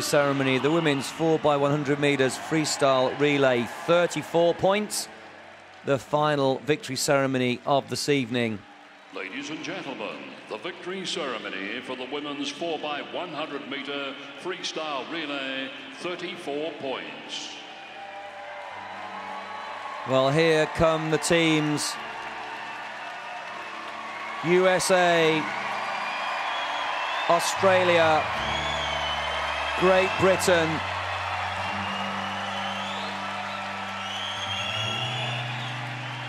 ceremony, the women's 4x100 metres freestyle relay, 34 points. The final victory ceremony of this evening. Ladies and gentlemen, the victory ceremony for the women's 4x100 metre freestyle relay, 34 points. Well, here come the teams. USA, Australia, Great Britain,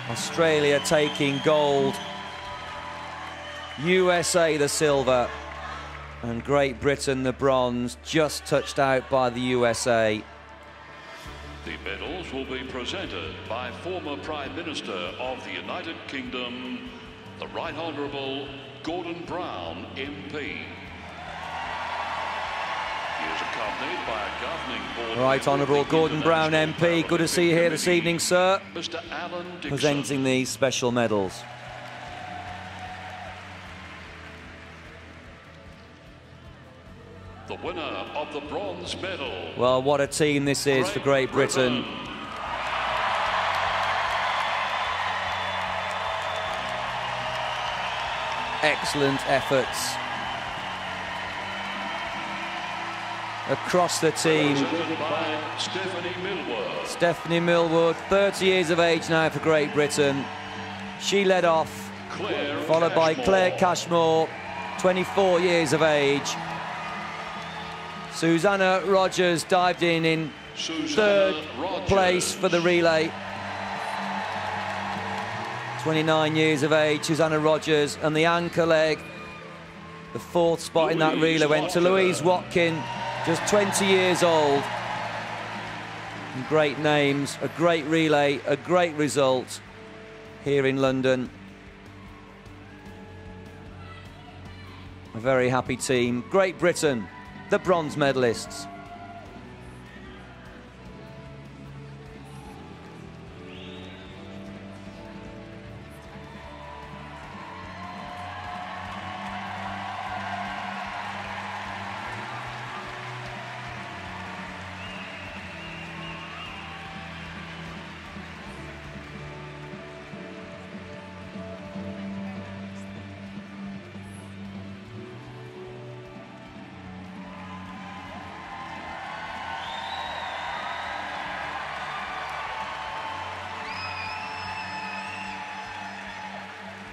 Australia taking gold, USA the silver, and Great Britain the bronze, just touched out by the USA. The medals will be presented by former Prime Minister of the United Kingdom, the Right Honourable Gordon Brown MP. Right Honourable Gordon Brown MP, good to see you here this evening, sir. Mr. Alan Dixon. Presenting these special medals. The winner of the bronze medal. Well, what a team this is for Great Britain. Excellent efforts across the team. Stephanie Millward. Stephanie Millward, 30 years of age now for Great Britain. She led off, Claire followed by Claire Cashmore, 24 years of age. Susannah Rodgers dived in in Susannah third Rodgers. place for the relay. 29 years of age, Susannah Rodgers, and the anchor leg. The fourth spot in that relay went to. Louise Watkin, just 20 years old. Great names, a great relay, a great result here in London. A very happy team. Great Britain, the bronze medalists.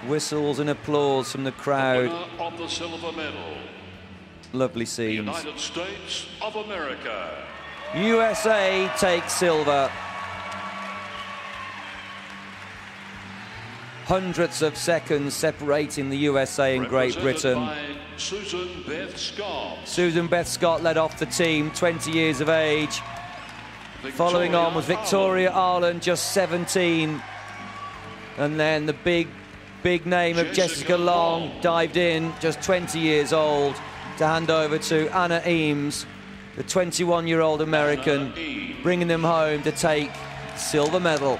Whistles and applause from the crowd. The silver medal. Lovely The scenes. United States of America. USA takes silver. Hundreds of seconds separating the USA and Great Britain. Susan Beth Scott. Susan Beth Scott led off the team, 20 years of age. Following on was Victoria Arlen, just 17. And then the big, big name of Jessica Long. dived in, just 20 years old, to hand over to Anna Eames, the 21 year old American, bringing them home to take silver medal.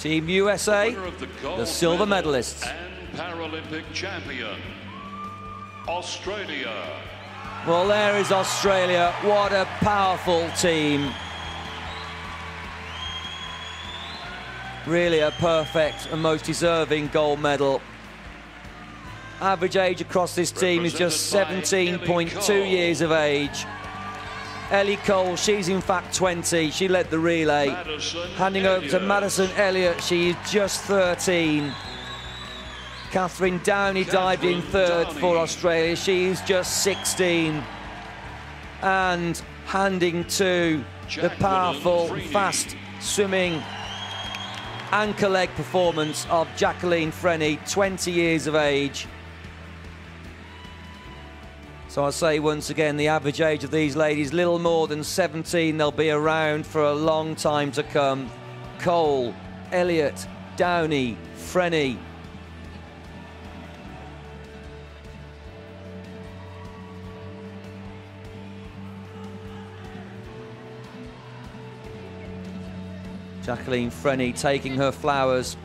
Team USA, the, the silver medal medalists. And Paralympic champion. Australia. Well, there is Australia. What a powerful team. Really a perfect and most deserving gold medal. Average age across this team is just Represented by Ellie 17.2 years of age. Ellie Cole, she's in fact 20. She led the relay. Maddison Handing over to Maddison Elliott, she is just 13. Katherine Downie dived in third Downie. for Australia. She is just 16. And handing to the powerful, fast swimming anchor leg performance of Jacqueline Freney, 20 years of age. So I say once again, the average age of these ladies, little more than 17. They'll be around for a long time to come. Cole, Elliott, Downie, Freney. Jacqueline Freney taking her flowers.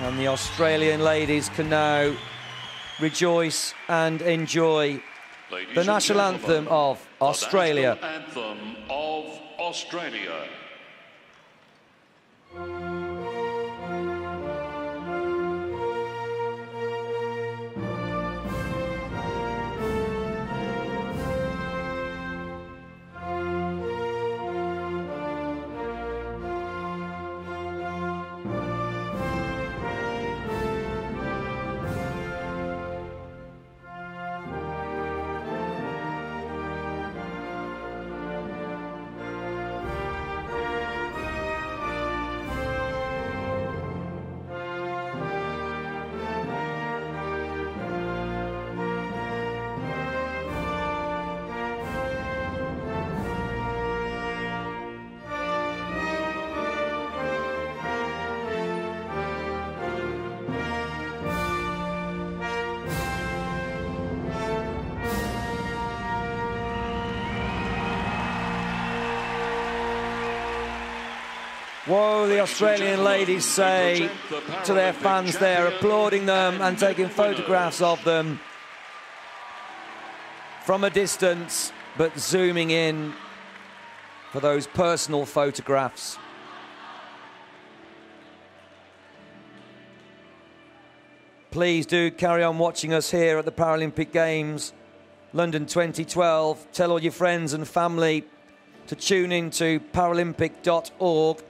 And the Australian ladies can now rejoice and enjoy Ladies the national anthem of Australia. national anthem of Australia. Whoa, the Australian ladies say to their fans there, applauding them and taking photographs of them from a distance, but zooming in for those personal photographs. Please do carry on watching us here at the Paralympic Games, London 2012. Tell all your friends and family to tune in to paralympic.org.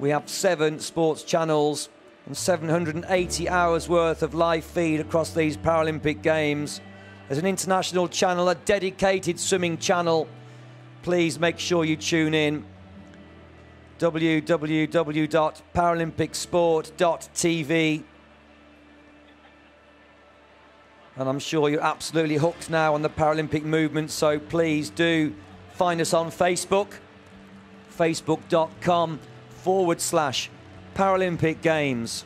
We have seven sports channels and 780 hours worth of live feed across these Paralympic Games. There's an international channel, a dedicated swimming channel. Please make sure you tune in. www.paralympicsport.tv. And I'm sure you're absolutely hooked now on the Paralympic movement, so please do find us on Facebook, facebook.com forward slash Paralympic Games.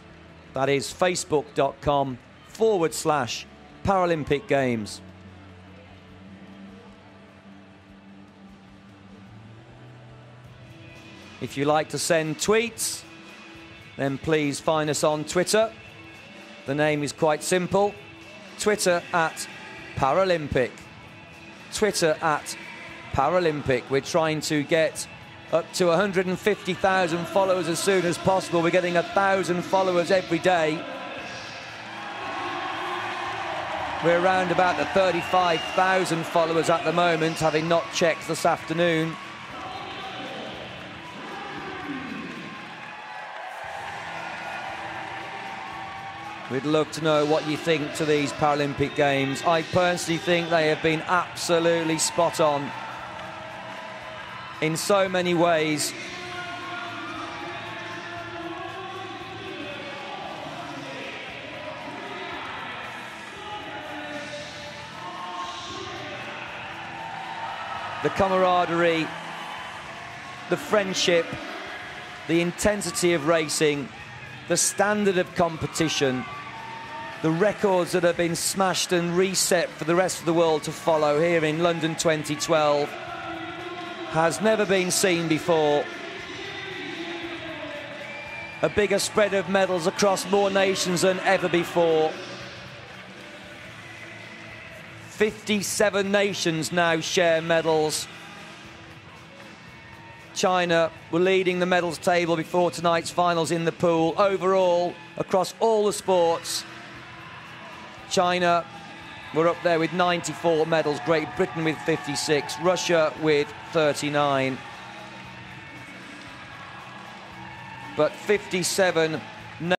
That is facebook.com forward slash Paralympic Games. If you like to send tweets, then please find us on Twitter. The name is quite simple Twitter at Paralympic. Twitter at Paralympic. We're trying to get up to 150,000 followers as soon as possible. We're getting a thousand followers every day. We're around about the 35,000 followers at the moment, having not checked this afternoon. We'd love to know what you think to these Paralympic Games. I personally think they have been absolutely spot on in so many ways. The camaraderie, the friendship, the intensity of racing, the standard of competition, the records that have been smashed and reset for the rest of the world to follow here in London 2012 has never been seen before. A bigger spread of medals across more nations than ever before. 57 nations now share medals. China were leading the medals table before tonight's finals in the pool. Overall, across all the sports, China were up there with 94 medals, Great Britain with 56, Russia with 39. But 57